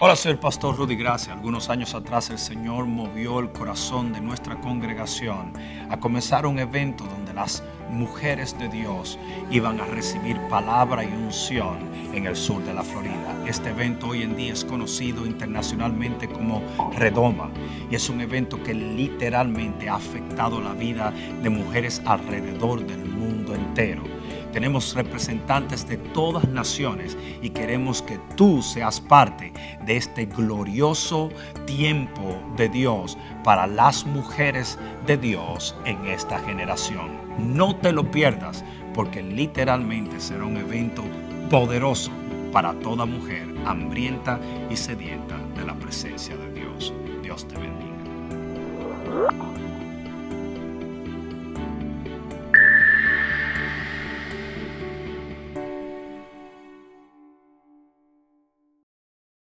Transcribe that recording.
Hola, soy el pastor Rudy Gracia. Algunos años atrás el Señor movió el corazón de nuestra congregación a comenzar un evento donde las mujeres de Dios iban a recibir palabra y unción en el sur de la Florida. Este evento hoy en día es conocido internacionalmente como Redoma y es un evento que literalmente ha afectado la vida de mujeres alrededor del mundo entero. Tenemos representantes de todas naciones y queremos que tú seas parte de este glorioso tiempo de Dios para las mujeres de Dios en esta generación. No te lo pierdas porque literalmente será un evento poderoso para toda mujer hambrienta y sedienta de la presencia de Dios. Dios te bendiga.